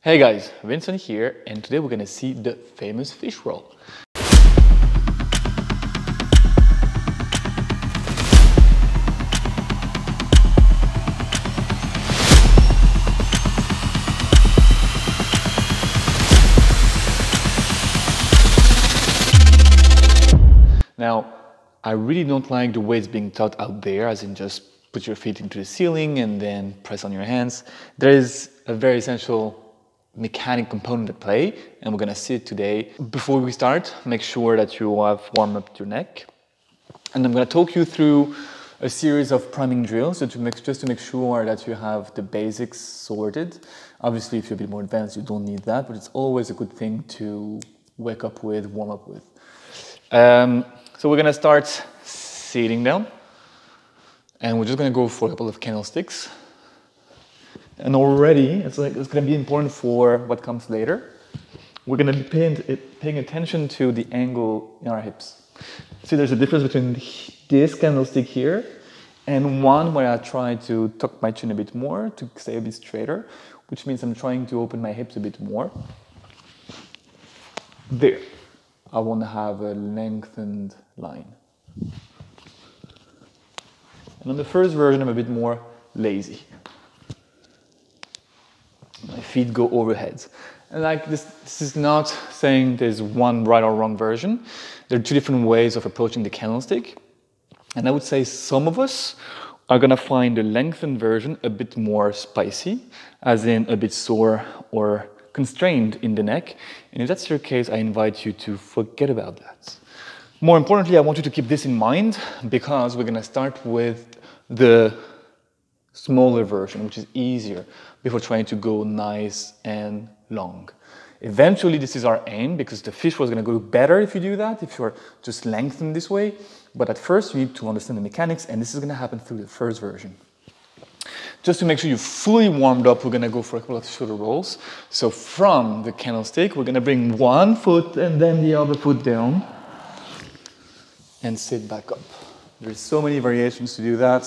Hey guys, Vincent here, and today we're gonna see the famous fish roll. Now, I really don't like the way it's being taught out there, as in just put your feet into the ceiling and then press on your hands. There is a very essential mechanic component at play, and we're gonna see it today. Before we start, make sure that you have warmed up your neck. And I'm gonna talk you through a series of priming drills so to make, just to make sure that you have the basics sorted. Obviously, if you're a bit more advanced, you don't need that, but it's always a good thing to wake up with, warm up with. Um, so we're gonna start sitting down, and we're just gonna go for a couple of candlesticks. And already, it's like it's gonna be important for what comes later. We're gonna be paying, paying attention to the angle in our hips. See, there's a difference between this candlestick here and one where I try to tuck my chin a bit more to stay a bit straighter, which means I'm trying to open my hips a bit more. There. I want to have a lengthened line. And on the first version, I'm a bit more lazy. My feet go overhead. And like this, this is not saying there's one right or wrong version. There are two different ways of approaching the candlestick. And I would say some of us are gonna find the lengthened version a bit more spicy, as in a bit sore or constrained in the neck. And if that's your case, I invite you to forget about that. More importantly, I want you to keep this in mind because we're gonna start with the smaller version, which is easier before trying to go nice and long. Eventually, this is our aim because the fish was gonna go better if you do that, if you're just lengthened this way. But at first, you need to understand the mechanics, and this is gonna happen through the first version. Just to make sure you're fully warmed up, we're gonna go for a couple of shoulder rolls. So from the candlestick, we're gonna bring one foot and then the other foot down and sit back up. There's so many variations to do that.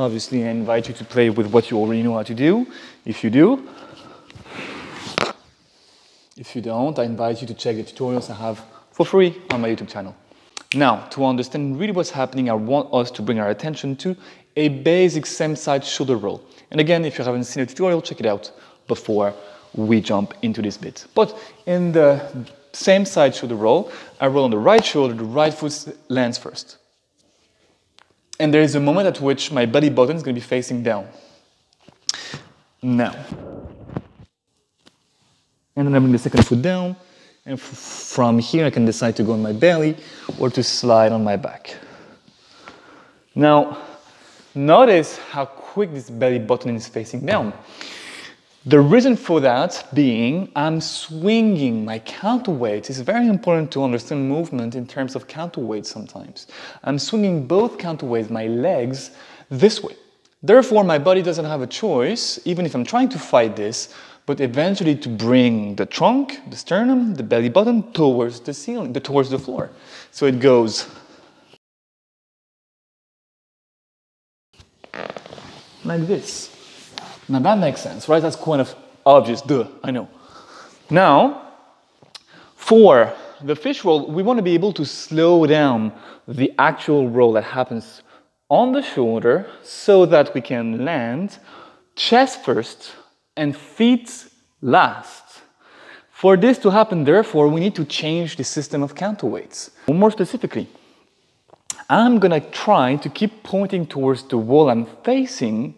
Obviously, I invite you to play with what you already know how to do, if you do. If you don't, I invite you to check the tutorials I have for free on my YouTube channel. Now, to understand really what's happening, I want us to bring our attention to a basic same side shoulder roll. And again, if you haven't seen the tutorial, check it out before we jump into this bit. But in the same side shoulder roll, I roll on the right shoulder, the right foot lands first. And there is a moment at which my belly button is going to be facing down. Now. And then I bring the second foot down, and from here I can decide to go on my belly or to slide on my back. Now, notice how quick this belly button is facing down. The reason for that being I'm swinging my counterweight. It's very important to understand movement in terms of counterweight sometimes. I'm swinging both counterweights, my legs, this way. Therefore, my body doesn't have a choice, even if I'm trying to fight this, but eventually to bring the trunk, the sternum, the belly button towards the ceiling, towards the floor. So it goes like this. Now that makes sense, right? That's kind of obvious, duh, I know. Now, for the fish roll, we want to be able to slow down the actual roll that happens on the shoulder so that we can land chest first and feet last. For this to happen, therefore, we need to change the system of counterweights. More specifically, I'm gonna try to keep pointing towards the wall I'm facing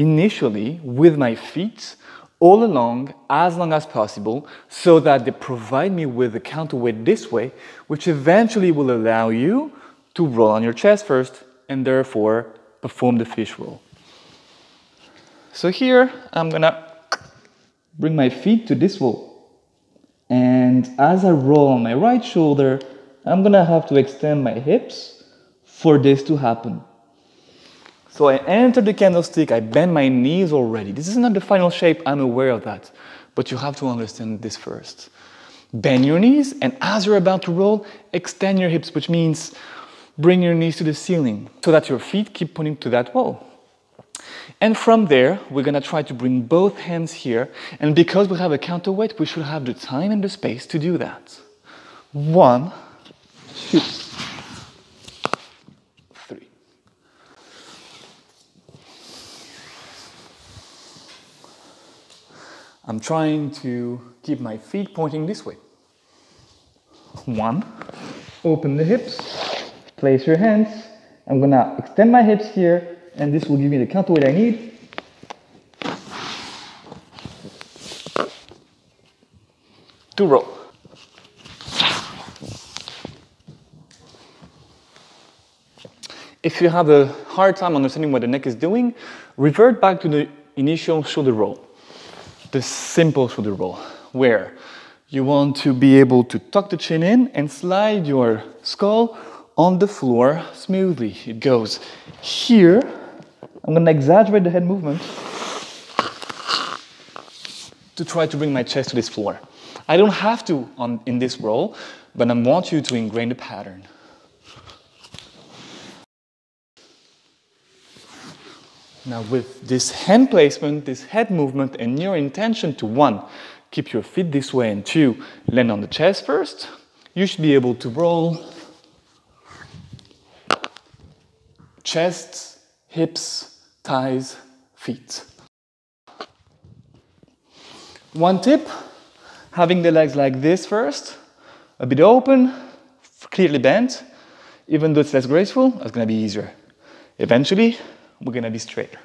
initially with my feet all along as long as possible so that they provide me with the counterweight this way, which eventually will allow you to roll on your chest first and therefore perform the fish roll. So here I'm gonna bring my feet to this wall. And as I roll on my right shoulder, I'm gonna have to extend my hips for this to happen. So I enter the candlestick, I bend my knees already. This is not the final shape, I'm aware of that. But you have to understand this first. Bend your knees, and as you're about to roll, extend your hips, which means bring your knees to the ceiling so that your feet keep pointing to that wall. And from there, we're gonna try to bring both hands here. And because we have a counterweight, we should have the time and the space to do that. One, two, I'm trying to keep my feet pointing this way. One, open the hips, place your hands. I'm gonna extend my hips here, and this will give me the counterweight I need. To roll. If you have a hard time understanding what the neck is doing, revert back to the initial shoulder roll, the simple shoulder roll, where you want to be able to tuck the chin in and slide your skull on the floor smoothly. It goes here. I'm going to exaggerate the head movement to try to bring my chest to this floor. I don't have to on, in this roll, but I want you to ingrain the pattern. Now with this hand placement, this head movement, and your intention to one, keep your feet this way, and two, land on the chest first, you should be able to roll chest, hips, thighs, feet. One tip, having the legs like this first, a bit open, clearly bent, even though it's less graceful, it's gonna be easier. Eventually, we're gonna be straighter.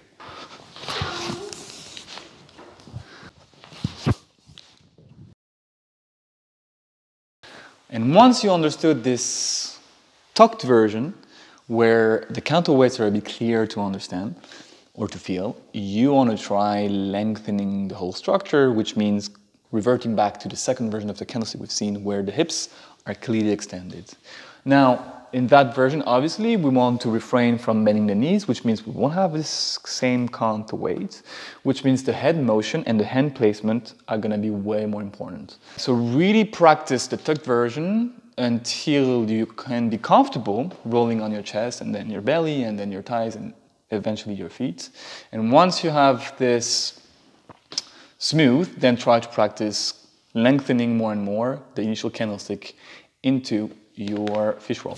And once you understood this tucked version, where the counterweights are a bit clearer to understand or to feel, you want to try lengthening the whole structure, which means reverting back to the second version of the candlestick we've seen, where the hips are clearly extended. Now, in that version, obviously, we want to refrain from bending the knees, which means we won't have this same counterweight, which means the head motion and the hand placement are gonna be way more important. So really practice the tucked version until you can be comfortable rolling on your chest and then your belly and then your thighs and eventually your feet. And once you have this smooth, then try to practice lengthening more and more the initial candlestick into your fish roll.